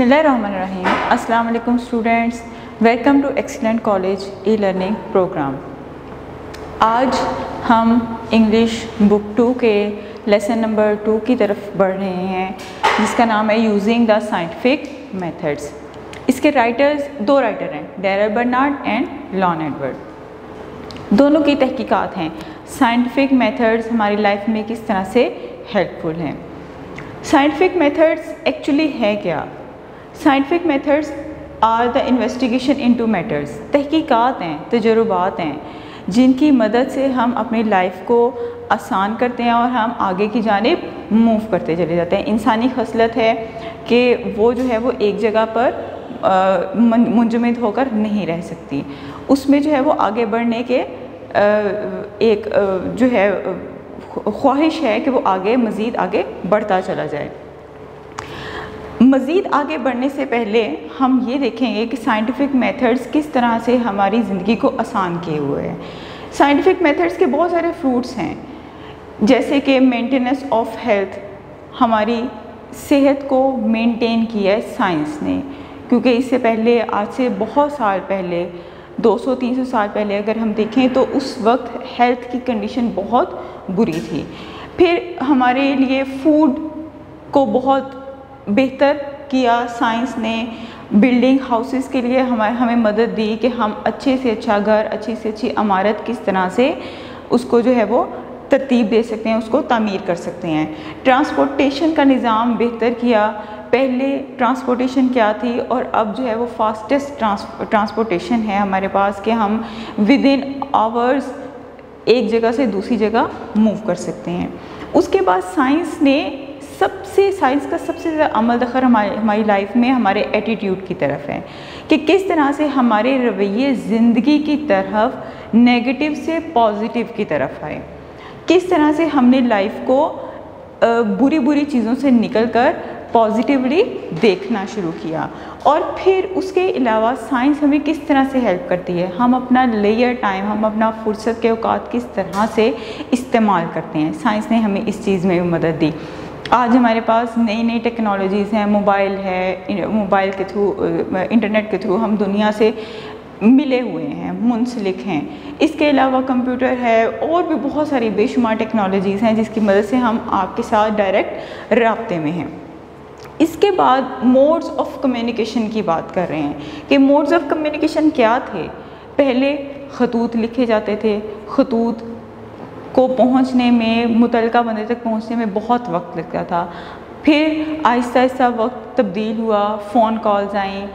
बिसमीम अस्सलाम students, welcome to excellent college e learning program. आज हम इंग्लिश बुक टू के लेसन नंबर टू की तरफ़ बढ़ रहे हैं, जिसका नाम है यूजिंग द साइंटिफिक मेथड्स। इसके राइटर्स दो राइटर हैं, Darrell Barnard and Lon Edward. दोनों की तहकीकात हैं, साइंटिफिक मेथड्स हमारी लाइफ में किस तरह से हेल्पफुल हैं। साइंटिफिक मेथड्स एक्चुअली है क्या? Scientific methods are the investigation into matters तहकीकात हैं तजुर्बात हैं जिनकी मदद से हम अपनी लाइफ को आसान करते हैं और हम आगे की जानब मूव करते चले जाते हैं। इंसानी खसलत है कि वो जो है वो एक जगह पर मुंजमद होकर नहीं रह सकती। उसमें जो है वो आगे बढ़ने के आ, एक आ, जो है ख्वाहिश है कि वो आगे मज़ीद आगे बढ़ता चला जाए। मज़ीद आगे बढ़ने से पहले हम ये देखेंगे कि साइंटिफिक मेथड्स किस तरह से हमारी ज़िंदगी को आसान किए हुए हैं। साइंटिफिक मेथड्स के बहुत सारे फ्रूट्स हैं, जैसे कि मेंटेनेंस ऑफ़ हेल्थ हमारी सेहत को मेंटेन किया है साइंस ने, क्योंकि इससे पहले, आज से बहुत साल पहले 200-300 साल पहले अगर हम देखें तो उस वक्त हेल्थ की कंडीशन बहुत बुरी थी। फिर हमारे लिए फ़ूड को बहुत बेहतर किया, साइंस ने बिल्डिंग हाउसेस के लिए हमें हमें मदद दी कि हम अच्छे से अच्छा घर, अच्छी से अच्छी इमारत किस तरह से उसको जो है वो तरतीब दे सकते हैं, उसको तमीर कर सकते हैं। ट्रांसपोर्टेशन का निज़ाम बेहतर किया। पहले ट्रांसपोर्टेशन क्या थी और अब जो है वो फास्टेस्ट ट्रांसपोर्टेशन है हमारे पास कि हम विद इन आवर्स एक जगह से दूसरी जगह मूव कर सकते हैं। उसके बाद साइंस ने सबसे साइंस का सबसे ज़्यादा अमल दखर हमारे, हमारी लाइफ में हमारे एटीट्यूड की तरफ़ है कि किस तरह से हमारे रवैये ज़िंदगी की तरफ़ नेगेटिव से पॉजिटिव की तरफ़ आए। किस तरह से हमने लाइफ को बुरी बुरी चीज़ों से निकल कर पॉजिटिवली देखना शुरू किया और फिर उसके अलावा साइंस हमें किस तरह से हेल्प करती है? हम अपना लेयर टाइम हम अपना फुर्सत के अवकात किस तरह से इस्तेमाल करते हैं? साइंस ने हमें इस चीज़ में भी मदद दी। आज हमारे पास नई नई टेक्नोलॉजीज़ हैं मोबाइल है मोबाइल के थ्रू इंटरनेट के थ्रू हम दुनिया से मिले हुए हैं, मुंसलिक हैं। इसके अलावा कंप्यूटर है और भी बहुत सारी बेशुमार टेक्नोलॉजीज़ हैं जिसकी मदद से हम आपके साथ डायरेक्ट रबते में हैं। इसके बाद मोड्स ऑफ़ कम्युनिकेशन की बात कर रहे हैं कि मोड्स ऑफ़ कम्युनिकेशन क्या थे? पहले खतूत लिखे जाते थे, खतूत को पहुँचने में मुतलका बंदे तक पहुँचने में बहुत वक्त लगता था। फिर आहिस्ता आहिस्ता वक्त तब्दील हुआ फ़ोन कॉल्स आई।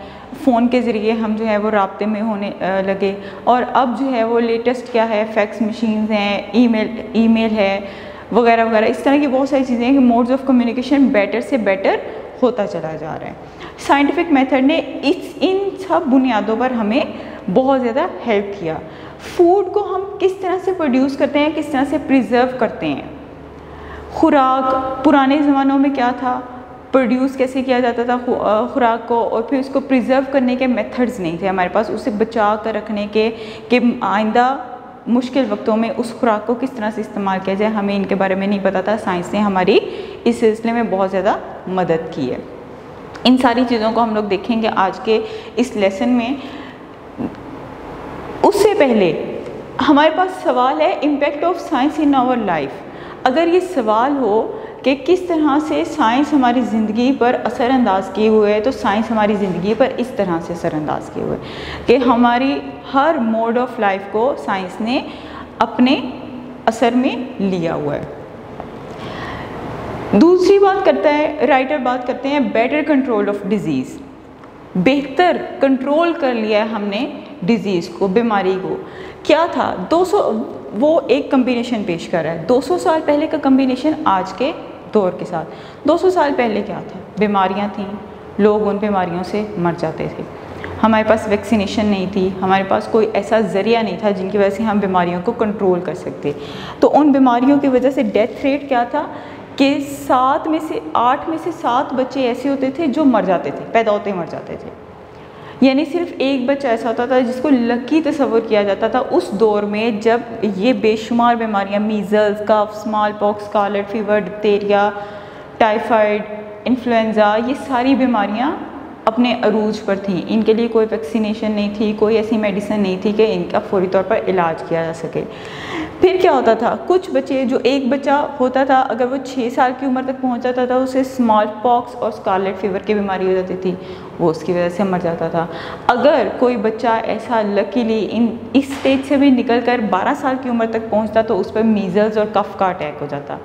फ़ोन के ज़रिए हम जो है वो रबते में होने लगे। और अब जो है वो लेटेस्ट क्या है? फैक्स मशीन्स हैं ईमेल ईमेल है, वगैरह वगैरह। इस तरह की बहुत सारी चीज़ें हैं कि मोड्स ऑफ़ कम्युनिकेशन बेटर से बेटर होता चला जा रहा है। साइंटिफिक मेथड ने इस, इन सब बुनियादों पर हमें बहुत ज़्यादा हेल्प किया। फ़ूड को हम किस तरह से प्रोड्यूस करते हैं, किस तरह से प्रिजर्व करते हैं? खुराक, पुराने ज़मानों में क्या था? प्रोड्यूस कैसे किया जाता था खुराक को और फिर उसको प्रिजर्व करने के मेथड्स नहीं थे हमारे पास। उसे बचा कर रखने के, कि आइंदा मुश्किल वक्तों में उस खुराक को किस तरह से इस्तेमाल किया जाए, हमें इनके बारे में नहीं पता था। साइंस ने हमारी इस सिलसिले में बहुत ज़्यादा मदद की है। इन सारी चीज़ों को हम लोग देखेंगे आज के इस लेसन में। उससे पहले हमारे पास सवाल है impact of science in our life अगर ये सवाल हो कि किस तरह से साइंस हमारी ज़िंदगी पर असरानंदाज किए हुए है तो साइंस हमारी ज़िंदगी पर इस तरह से असरानंदाज किए हुए कि हमारी हर मोड ऑफ़ लाइफ को साइंस ने अपने असर में लिया हुआ है। दूसरी बात करता है राइटर बात करते हैं बेटर कंट्रोल ऑफ़ डिज़ीज़ बेहतर कंट्रोल कर लिया है हमने डिज़ीज़ को, बीमारी को। क्या था? 200 वो एक कम्बिनेशन पेश कर रहा है। 200 साल पहले का कम्बिनेशन आज के दौर के साथ। 200 साल पहले क्या था? बीमारियाँ थीं। लोग उन बीमारियों से मर जाते थे। हमारे पास वैक्सीनेशन नहीं थी। हमारे पास कोई ऐसा ज़रिया नहीं था जिनकी वजह से हम बीमारियों को कंट्रोल कर सकते। तो उन बीमारियों की वजह से डेथ रेट क्या था? कि सात में से आठ में से सात बच्चे ऐसे होते थे जो मर जाते थे, पैदा होते मर जाते थे। यानी सिर्फ़ एक बच्चा ऐसा होता था जिसको लकी तस्वर किया जाता था उस दौर में जब ये बेशुमार बीमारियाँ measles cough smallpox cholera fever diphtheria typhoid influenza ये सारी बीमारियाँ अपने अरूज पर थी। इनके लिए कोई वैक्सीनेशन नहीं थी, कोई ऐसी मेडिसिन नहीं थी कि इनका फौरी तौर पर इलाज किया जा सके। फिर क्या होता था? कुछ बच्चे, जो एक बच्चा होता था, अगर वो छः साल की उम्र तक पहुँच जाता था उसे स्मॉल पॉक्स और स्कारलेट फीवर की बीमारी हो जाती थी। वो उसकी वजह से मर जाता था। अगर कोई बच्चा ऐसा लकीली इन, इस स्टेज से भी निकल कर बारह साल की उम्र तक पहुँचता तो उस पर मीज़ल्स और कफ़ का अटैक हो जाता।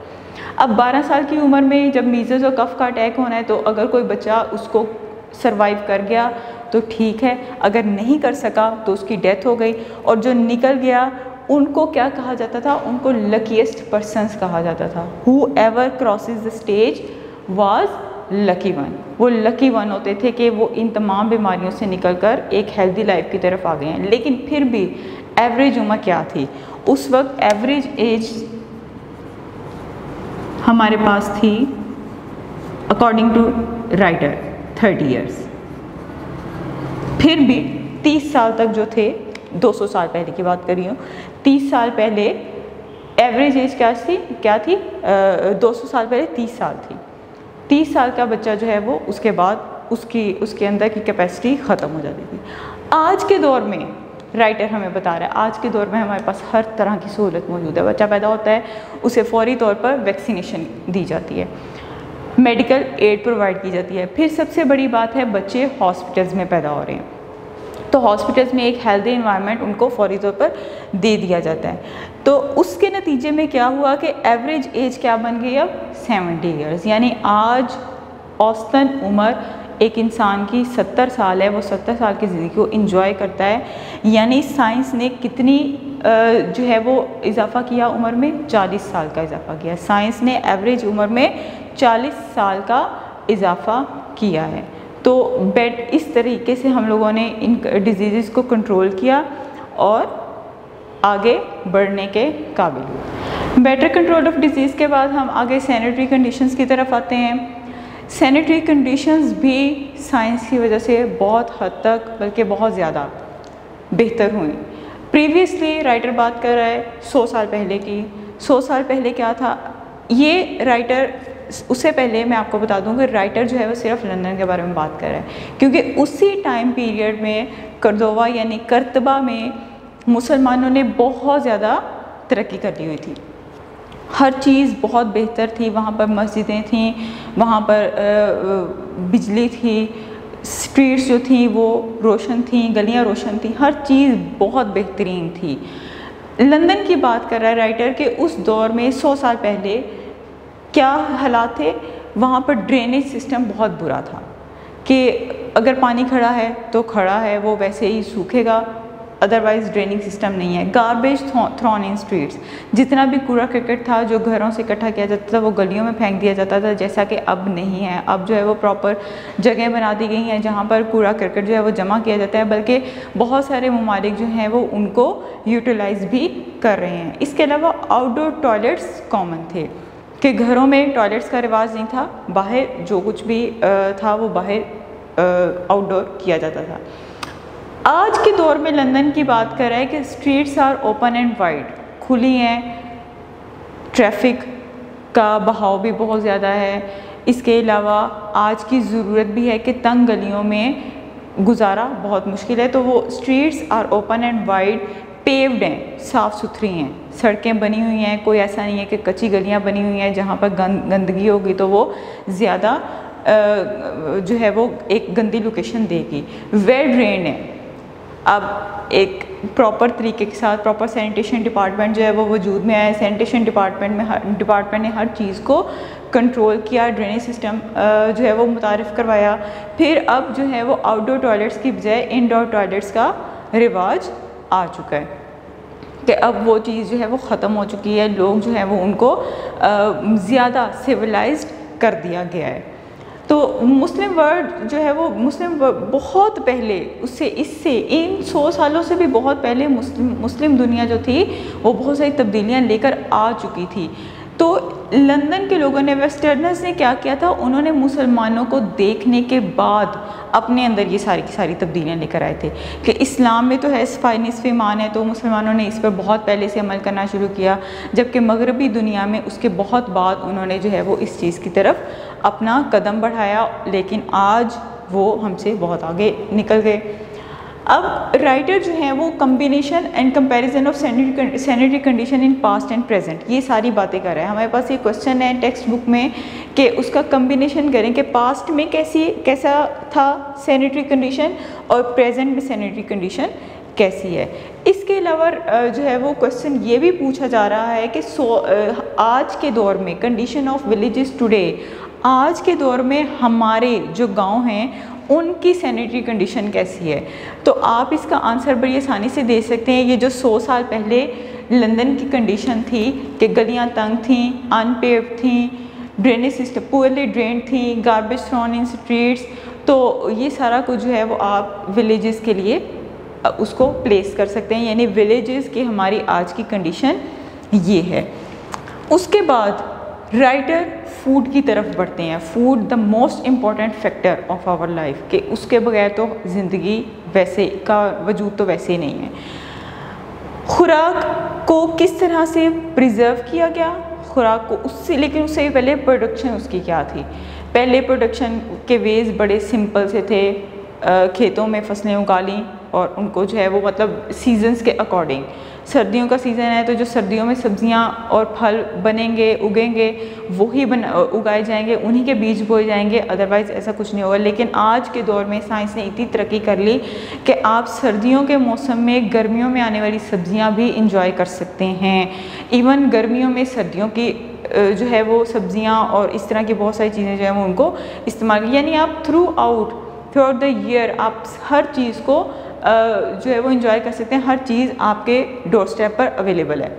अब 12 साल की उम्र में जब मीज़ल्स और कफ़ का अटैक होना है तो अगर कोई बच्चा उसको सरवाइव कर गया तो ठीक है। अगर नहीं कर सका तो उसकी डेथ हो गई। और जो निकल गया, उनको क्या कहा जाता था? उनको लकीस्ट पर्सनस कहा जाता था। Whoever crosses the stage was lucky one वो लकी वन होते थे कि वो इन तमाम बीमारियों से निकल कर एक हेल्दी लाइफ की तरफ़ आ गए हैं। लेकिन फिर भी एवरेज उम्र क्या थी? उस वक्त एवरेज एज हमारे पास थी according to writer thirty years फिर भी तीस साल तक जो थे 200 साल पहले की बात कर रही हूँ, तीस साल पहले एवरेज एज क्या थी क्या थी? दो सौ साल पहले तीस साल थी। तीस साल का बच्चा जो है वो उसके बाद उसकी, उसके अंदर की कैपेसिटी ख़त्म हो जाती थी। आज के दौर में राइटर हमें बता रहा है, आज के दौर में हमारे पास हर तरह की सहूलत मौजूद है। बच्चा पैदा होता है, उसे फौरी तौर पर वैक्सीनेशन दी जाती है। मेडिकल एड प्रोवाइड की जाती है। फिर सबसे बड़ी बात है, बच्चे हॉस्पिटल्स में पैदा हो रहे हैं। तो हॉस्पिटल्स में एक हेल्दी इन्वायरमेंट उनको फौरी तौर पर दे दिया जाता है। तो उसके नतीजे में क्या हुआ कि एवरेज एज क्या बन गई अब? 70 ईयर्स यानी आज औसतन उम्र एक इंसान की 70 साल है। वो 70 साल की ज़िंदगी को इन्जॉय करता है। यानी साइंस ने कितनी जो है वो इजाफ़ा किया उम्र में 40 साल का इजाफ़ा किया साइंस ने एवरेज उम्र में 40 साल का इजाफ़ा किया है। तो बेट इस तरीके से हम लोगों ने इन डिज़ीज़ को कंट्रोल किया और आगे बढ़ने के काबिल हुए। बेटर कंट्रोल ऑफ़ डिज़ीज़ के बाद हम आगे सैनिटरी कंडीशंस की तरफ़ आते हैं। सैनिटरी कंडीशंस भी साइंस की वजह से बहुत हद तक, बल्कि बहुत ज़्यादा बेहतर हुई। प्रीवियसली राइटर बात कर रहा है, सौ साल पहले की। सौ साल पहले क्या था? ये राइटर उससे पहले मैं आपको बता दूँ कि राइटर जो है, वो सिर्फ़ लंदन के बारे में बात कर रहा है। क्योंकि उसी टाइम पीरियड में करदोवा यानी करतबा में मुसलमानों ने बहुत ज़्यादा तरक्की कर ली हुई थी। हर चीज़ बहुत बेहतर थी, वहाँ पर मस्जिदें थीं, वहाँ पर बिजली थी स्ट्रीट्स जो थी, वो रोशन थी, गलियाँ रोशन थी, हर चीज़ बहुत बेहतरीन थी। लंदन की बात कर रहा है राइटर के उस दौर में सौ साल पहले क्या हालात थे? वहाँ पर ड्रेनेज सिस्टम बहुत बुरा था। कि अगर पानी खड़ा है तो खड़ा है, वो वैसे ही सूखेगा अदरवाइज़ ड्रेनिंग सिस्टम नहीं है। गार्बेज थ्रॉन इन स्ट्रीट्स जितना भी कूड़ा क्रिकेट था, जो घरों से इकट्ठा किया जाता था, वो गलियों में फेंक दिया जाता था, जैसा कि अब नहीं है। अब जो है वो प्रॉपर जगह बना दी गई हैं, जहाँ पर कूड़ा क्रिकेट जो है वो जमा किया जाता है, बल्कि बहुत सारे ममालिक जो हैं, वो उनको यूटिलाइज़ भी कर रहे हैं। इसके अलावा आउटडोर टॉयलेट्स कॉमन थे, कि घरों में टॉयलेट्स का रिवाज नहीं था। बाहर जो कुछ भी था, वो बाहर आउटडोर किया जाता था। आज के दौर में लंदन की बात कर रहा है कि streets are open and wide, खुली हैं, ट्रैफ़िक का बहाव भी बहुत ज़्यादा है। इसके अलावा आज की ज़रूरत भी है कि तंग गलियों में गुजारा बहुत मुश्किल है। तो वो streets are open and wide, paved हैं, साफ़ सुथरी हैं। सड़कें बनी हुई हैं, कोई ऐसा नहीं है कि कच्ची गलियाँ बनी हुई हैं जहाँ पर गंद, गंदगी होगी तो वो ज़्यादा जो है वो एक गंदी लोकेशन देगी। वेल ड्रेन है। अब एक प्रॉपर तरीके के साथ प्रॉपर सैनिटेशन डिपार्टमेंट जो है वो वजूद में आया। सैनिटेशन डिपार्टमेंट में हर डिपार्टमेंट ने हर चीज़ को कंट्रोल किया ड्रेनेज सिस्टम जो है वो मुतारफ़ करवाया। फिर अब जो है वो आउटडोर टॉयलेट्स की बजाय इनडोर टॉयलेट्स का रिवाज आ चुका है। कि अब वो चीज़ जो है वो ख़त्म हो चुकी है। लोग जो है वो उनको ज़्यादा सिविलाइज्ड कर दिया गया है। तो मुस्लिम वर्ल्ड जो है वो मुस्लिम बहुत पहले, उससे इससे इन सौ सालों से भी बहुत पहले मुस्लिम मुस्लिम दुनिया जो थी, वो बहुत सारी तब्दीलियाँ लेकर आ चुकी थी। तो लंदन के लोगों ने वेस्टर्नर्स ने क्या किया था? उन्होंने मुसलमानों को देखने के बाद अपने अंदर ये सारी की सारी तब्दीलियाँ लेकर आए थे कि इस्लाम में तो है सफ़ाई ईमान है तो मुसलमानों ने इस पर बहुत पहले से अमल करना शुरू किया, जबकि मगरबी दुनिया में उसके बहुत बाद उन्होंने जो है वो इस चीज़ की तरफ़ अपना कदम बढ़ाया, लेकिन आज वो हमसे बहुत आगे निकल गए। अब राइटर जो हैं वो combination and comparison of sanitary condition in past and present ये सारी बातें कर रहे हैं। हमारे पास ये क्वेश्चन है टेक्स्ट बुक में कि उसका कम्बिनेशन करें कि पास्ट में कैसी, कैसा था सैनिटरी कंडीशन और प्रेजेंट में सैनिटरी कंडीशन कैसी है। इसके अलावा जो है वो क्वेश्चन ये भी पूछा जा रहा है कि सो आज के दौर में कंडीशन ऑफ़ विलेजेस टुडे आज के दौर में हमारे जो गाँव हैं उनकी सैनिटरी कंडीशन कैसी है? तो आप इसका आंसर बड़ी आसानी से दे सकते हैं। ये जो सौ साल पहले लंदन की कंडीशन थी, कि गलियाँ तंग थीं अनपेव थी ड्रेनेज सिस्टम पुअरली ड्रेन थी गार्बेज थ्रोन इन स्ट्रीट्स तो ये सारा कुछ जो है वो आप विलेजेस के लिए उसको प्लेस कर सकते हैं। यानी विलेजेस की हमारी आज की कंडीशन ये है। उसके बाद राइटर फ़ूड की तरफ़ बढ़ते हैं। Food the most important factor of our life के उसके बगैर तो ज़िंदगी वैसे, का वजूद तो वैसे ही नहीं है। खुराक को किस तरह से प्रिजर्व किया गया? खुराक को उससे, लेकिन उससे पहले प्रोडक्शन उसकी क्या थी? पहले प्रोडक्शन के वेज बड़े सिंपल से थे। खेतों में फ़सलें उगा ली और उनको जो है वो मतलब सीजन्स के अकॉर्डिंग सर्दियों का सीज़न है तो जो सर्दियों में सब्ज़ियाँ और फल बनेंगे, उगेंगे, वही बन उगाए जाएँगे, उन्हीं के बीज बोए जाएँगे अदरवाइज़ ऐसा कुछ नहीं होगा. लेकिन आज के दौर में साइंस ने इतनी तरक्की कर ली कि आप सर्दियों के मौसम में गर्मियों में आने वाली सब्ज़ियाँ भी इंजॉय कर सकते हैं. इवन गर्मियों में सर्दियों की जो है वो सब्ज़ियाँ और इस तरह की बहुत सारी चीज़ें जो है वो उनको इस्तेमाल यानी आप throughout throughout the year आप हर चीज़ को जो है वो इंजॉय कर सकते हैं। हर चीज़ आपके डोर स्टेप पर अवेलेबल है।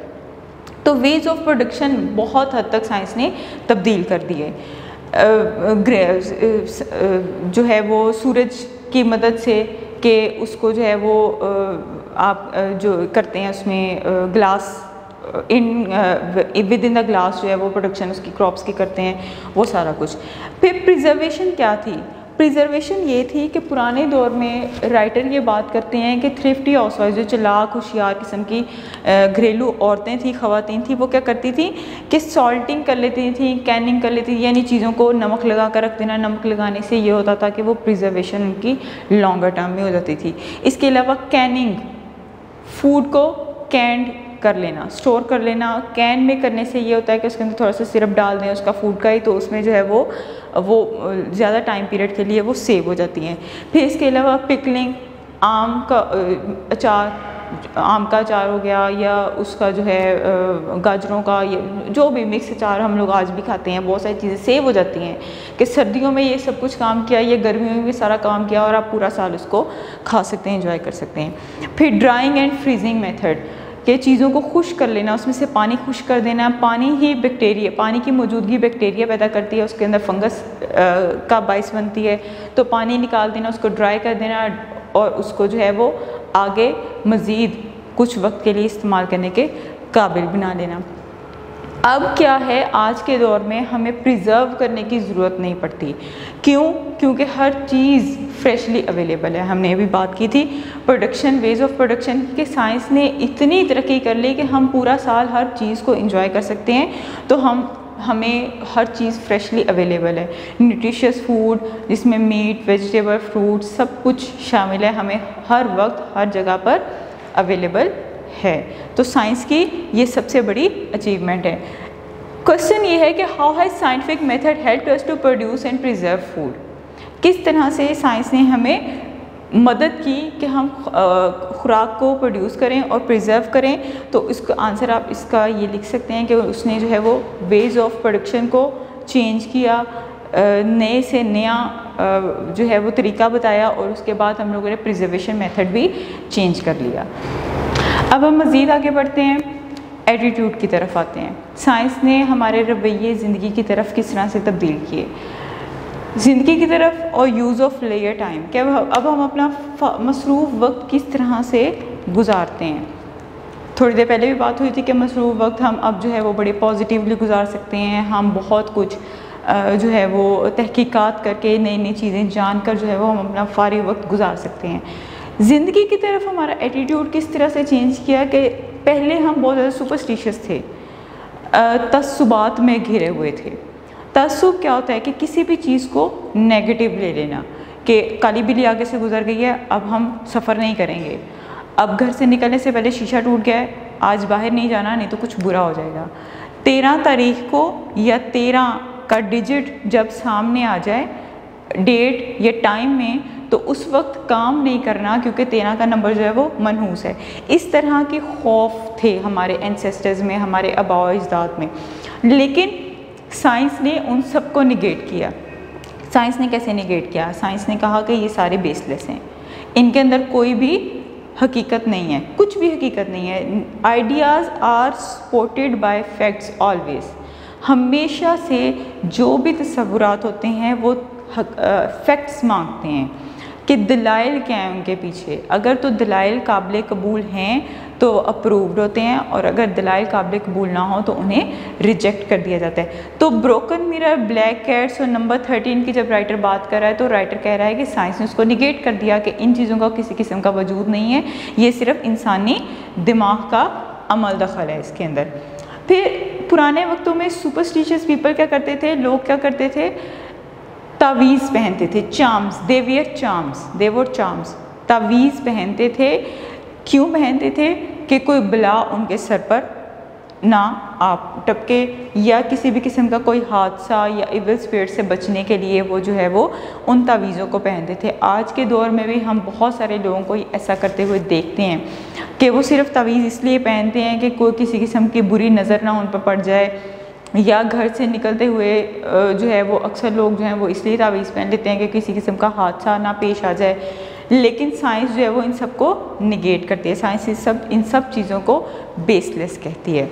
तो वेज ऑफ़ प्रोडक्शन बहुत हद तक साइंस ने तब्दील कर दिए जो है वो सूरज की मदद से कि उसको जो है वो आप जो करते हैं उसमें glass in within the glass जो है वो प्रोडक्शन उसकी क्रॉप्स की करते हैं, वो सारा कुछ। फिर प्रिजर्वेशन क्या थी? प्रिजर्वेशन ये थी कि पुराने दौर में राइटर ये बात करते हैं कि थ्रिफ्टी हाउस वाइफ जो चलाक होशियार किस्म की घरेलू औरतें थी ख़वातीन थी, वो क्या करती थी कि सॉल्टिंग कर लेती थी कैनिंग कर लेती थी, यानी चीज़ों को नमक लगा कर रख देना। नमक लगाने से ये होता था कि वो प्रिजर्वेशन उनकी लॉन्गर टर्म में हो जाती थी। इसके अलावा कैनिंग फ़ूड को कैंड कर लेना स्टोर कर लेना। कैन में करने से ये होता है कि उसके अंदर थोड़ा सा सिरप डाल दें उसका फ़ूड का ही तो उसमें जो है वो वो, ज़्यादा टाइम पीरियड के लिए वो सेव हो जाती हैं। फिर इसके अलावा पिकलिंग आम का अचार, आम का अचार हो गया या उसका जो है गाजरों का या, जो भी मिक्स अचार हम लोग आज भी खाते हैं, बहुत सारी चीज़ें सेव हो जाती हैं कि सर्दियों में ये सब कुछ काम किया, ये गर्मियों में भी सारा काम किया और आप पूरा साल उसको खा सकते हैं इंजॉय कर सकते हैं। फिर ड्राइंग एंड फ्रीजिंग मेथड कि चीज़ों को खुश कर लेना, उसमें से पानी खुश कर देना। पानी ही बैक्टीरिया पानी की मौजूदगी बैक्टीरिया पैदा करती है, उसके अंदर फंगस का बाइस बनती है। तो पानी निकाल देना, उसको ड्राई कर देना और उसको जो है वो आगे मज़ीद कुछ वक्त के लिए इस्तेमाल करने के काबिल बना लेना। अब क्या है, आज के दौर में हमें प्रिजर्व करने की ज़रूरत नहीं पड़ती। क्यों? क्योंकि हर चीज़ फ्रेशली अवेलेबल है। हमने अभी बात की थी प्रोडक्शन वेज ऑफ़ प्रोडक्शन के साइंस ने इतनी तरक्की कर ली कि हम पूरा साल हर चीज़ को इंजॉय कर सकते हैं। तो हम, हमें हर चीज़ फ्रेशली अवेलेबल है। न्यूट्रिशियस फ़ूड जिसमें मीट वेजिटेबल फ्रूट सब कुछ शामिल है। हमें हर वक्त, हर जगह पर अवेलेबल है। तो साइंस की ये सबसे बड़ी अचीवमेंट है। क्वेश्चन ये है कि how has scientific method help us to produce and preserve food किस तरह से साइंस ने हमें मदद की कि हम खुराक को प्रोड्यूस करें और प्रिजर्व करें? तो इसका आंसर आप इसका ये लिख सकते हैं कि उसने जो है वो वेज ऑफ़ प्रोडक्शन को चेंज किया नए से नया जो है वो तरीका बताया और उसके बाद हम लोगों ने प्रिजर्वेशन मेथड भी चेंज कर लिया। अब हम मज़ीद आगे बढ़ते हैं एटीट्यूड की तरफ़ आते हैं। साइंस ने हमारे रवैये ज़िंदगी की तरफ़ किस तरह से तब्दील किए? ज़िंदगी की तरफ़ और यूज़ ऑफ़ लेयर टाइम क्या अब हम अपना मसरूफ़ वक्त किस तरह से गुजारते हैं? थोड़ी देर पहले भी बात हुई थी कि मसरूफ़ वक्त हम अब जो है वो बड़े पॉजिटिवली गुजार सकते हैं। हम बहुत कुछ जो है वो तहकीकात करके नई नई चीज़ें जान कर जो है वो हम अपना फारी वक्त गुजार सकते हैं। ज़िंदगी की तरफ़ हमारा एटीट्यूड किस तरह से चेंज किया कि पहले हम बहुत ज़्यादा सुपरस्टिशियस थे तस्बात में घिरे हुए थे। तसुब क्या होता है कि किसी भी चीज़ को नेगेटिव ले लेना कि काली बिल्ली आगे से गुजर गई है, अब हम सफ़र नहीं करेंगे। अब घर से निकलने से पहले शीशा टूट गया है, आज बाहर नहीं जाना, नहीं तो कुछ बुरा हो जाएगा। तेरह तारीख को या तेरह का डिजिट जब सामने आ जाए डेट या टाइम में तो उस वक्त काम नहीं करना, क्योंकि तेरह का नंबर जो है वो मनहूस है। इस तरह के खौफ थे हमारे एनसेस्टर्स में, हमारे आबा अजदाद में। लेकिन साइंस ने उन सबको निगेट किया। साइंस ने कैसे निगेट किया? साइंस ने कहा कि ये सारे बेसलेस हैं। इनके अंदर कोई भी हकीकत नहीं है। कुछ भी हकीकत नहीं है। Ideas are supported by facts always हमेशा से जो भी तस्वुरात होते हैं, वो फैक्ट्स मांगते हैं। कि दलाइल क्या है उनके पीछे? अगर तो दलाइल काबिल कबूल हैं तो अप्रूव्ड होते हैं, और अगर दलाइल काबिल कबूल ना हो तो उन्हें रिजेक्ट कर दिया जाता है। तो ब्रोकन मिरर ब्लैक कैट्स और नंबर थर्टीन की जब राइटर बात कर रहा है तो राइटर कह रहा है कि साइंस ने उसको निगेट कर दिया कि इन चीज़ों का किसी किस्म का वजूद नहीं है। ये सिर्फ़ इंसानी दिमाग का अमल दखल है इसके अंदर। फिर पुराने वक्तों में सुपरस्टिशियस पीपल क्या करते थे? लोग क्या करते थे? तावीज़ पहनते थे चाम्स देवियर चाम्स देवर चाम्स तावीज़ पहनते थे। क्यों पहनते थे? कि कोई बला उनके सर पर ना आप टपके, या किसी भी किस्म का कोई हादसा या इवल स्पीड से बचने के लिए वो जो है वो उन तावीज़ों को पहनते थे। आज के दौर में भी हम बहुत सारे लोगों को ऐसा करते हुए देखते हैं कि वो सिर्फ़ तावीज़ इसलिए पहनते हैं कि कोई किसी किस्म की बुरी नज़र ना उन पर पड़ जाए या घर से निकलते हुए जो है वो अक्सर लोग जो हैं वो इसलिए तावीज़ पहन लेते हैं कि किसी किस्म का हादसा ना पेश आ जाए। लेकिन साइंस जो है वो इन सबको निगेट करती है। साइंस इस सब, इन सब चीज़ों को बेसलेस कहती है।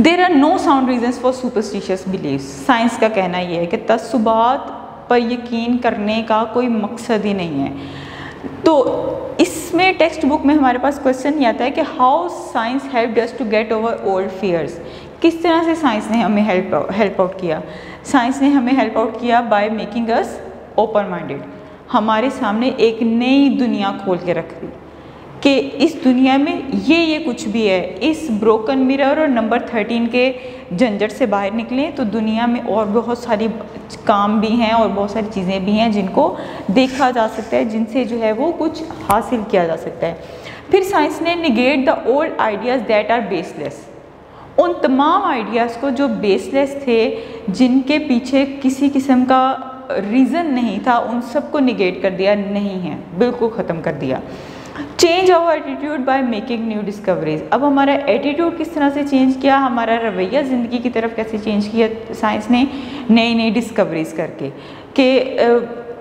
There are no sound reasons for superstitious believe science का कहना यह है कि तस्बात पर यकीन करने का कोई मकसद ही नहीं है। तो इसमें टेक्स्ट बुक में हमारे पास क्वेश्चन ये आता है कि how science help does to get over old fears किस तरह से साइंस ने हमें हेल्प हेल्प आउट किया? साइंस ने हमें हेल्प आउट किया by making us open minded हमारे सामने एक नई दुनिया खोल के रख दी। कि इस दुनिया में ये ये कुछ भी है। इस ब्रोकन मिरर और नंबर थर्टीन के झंझट से बाहर निकलें तो दुनिया में और बहुत सारी काम भी हैं और बहुत सारी चीज़ें भी हैं जिनको देखा जा सकता है, जिनसे जो है वो कुछ हासिल किया जा सकता है। फिर साइंस ने negate the old ideas that are baseless उन तमाम आइडियाज़ को जो बेसलेस थे, जिनके पीछे किसी किस्म का रीज़न नहीं था, उन सबको निगेट कर दिया, नहीं है। बिल्कुल ख़त्म कर दिया। Change our attitude by making new discoveries अब हमारा एटीट्यूड किस तरह से चेंज किया? हमारा रवैया ज़िंदगी की तरफ़ कैसे चेंज किया? साइंस ने नई नई डिस्कवरीज करके कि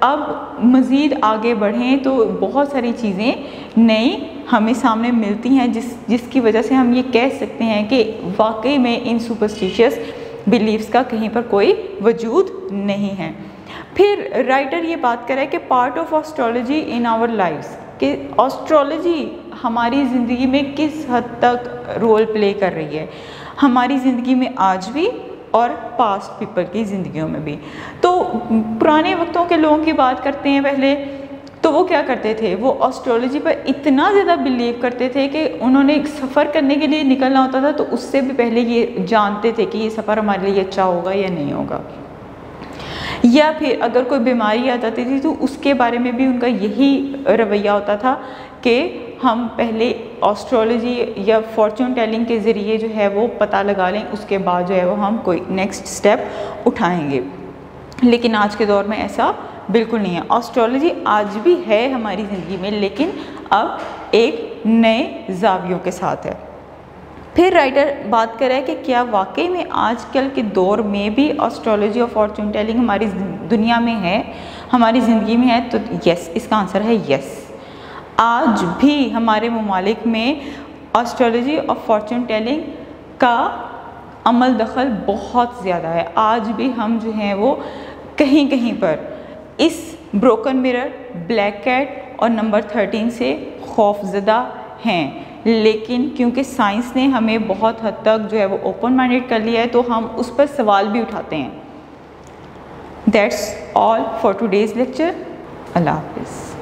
अब मज़ीद आगे बढ़ें तो बहुत सारी चीज़ें नई हमें सामने मिलती हैं, जिस, जिसकी वजह से हम ये कह सकते हैं कि वाकई में इन सुपरस्टिशियस बिलीव्स का कहीं पर कोई वजूद नहीं है। फिर राइटर ये बात कर कि part of astrology in our lifes कि एस्ट्रोलॉजी हमारी ज़िंदगी में किस हद तक रोल प्ले कर रही है? हमारी ज़िंदगी में आज भी और पास्ट पीपल की ज़िंदगियों में भी। तो पुराने वक्तों के लोगों की बात करते हैं पहले तो वो क्या करते थे? वो ऑस्ट्रोलॉजी पर इतना ज़्यादा बिलीव करते थे कि उन्होंने सफ़र करने के लिए निकलना होता था तो उससे भी पहले ये जानते थे कि ये सफ़र हमारे लिए अच्छा होगा या नहीं होगा। या फिर अगर कोई बीमारी आ जाती थी तो उसके बारे में भी उनका यही रवैया होता था कि हम पहले ऑस्ट्रोलॉजी या फॉर्चून टेलिंग के ज़रिए जो है वो पता लगा लें, उसके बाद जो है वो हम कोई नेक्स्ट स्टेप उठाएँगे। लेकिन आज के दौर में ऐसा बिल्कुल नहीं है। ऑस्ट्रोलॉजी आज भी है हमारी ज़िंदगी में, लेकिन अब एक नए जावियों के साथ है। फिर राइटर बात कर रहा है कि क्या वाकई में आजकल के दौर में भी ऑस्ट्रोलॉजी और फॉर्चून टेलिंग हमारी दुनिया में है, हमारी ज़िंदगी में है? तो यस इसका आंसर है यस आज भी हमारे ममालिक में एस्ट्रोलॉजी और फॉर्चून टेलिंग का अमल दखल बहुत ज़्यादा है। आज भी हम जो हैं वो कहीं कहीं पर इस ब्रोकन मिरर, ब्लैक कैट और नंबर थर्टीन से खौफजदा हैं। लेकिन क्योंकि साइंस ने हमें बहुत हद तक जो है वो ओपन माइंडेड कर लिया है तो हम उस पर सवाल भी उठाते हैं। That's all for today's lecture अल्लाह हाफिज़।